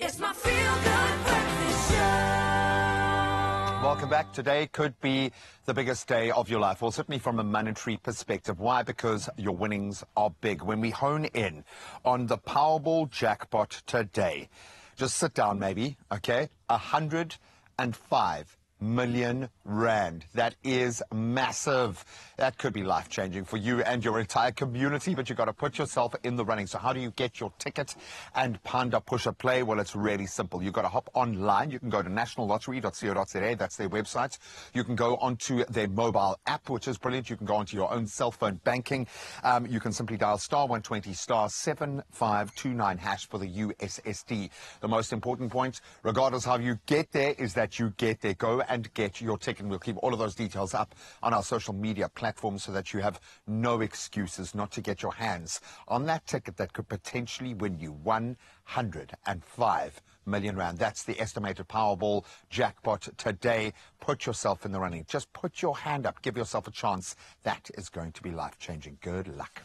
It's my feel good breakfast show. Welcome back. Today could be the biggest day of your life. Well, certainly from a monetary perspective. Why? Because your winnings are big. When we hone in on the Powerball jackpot today, just sit down maybe, okay? A hundred and five million rand. That is massive. That could be life changing for you and your entire community, but you've got to put yourself in the running. So, how do you get your ticket and Panda Pusher Play? Well, it's really simple. You've got to hop online. You can go to nationallottery.co.za. That's their website. You can go onto their mobile app, which is brilliant. You can go onto your own cell phone banking. Um, you can simply dial star 120 star 7529 hash for the USSD. The most important point, regardless how you get there, is that you get there. Go and get your ticket. And we'll keep all of those details up on our social media platforms so that you have no excuses not to get your hands on that ticket that could potentially win you 105 million rand. That's the estimated Powerball jackpot today. Put yourself in the running. Just put your hand up. Give yourself a chance. That is going to be life changing. Good luck.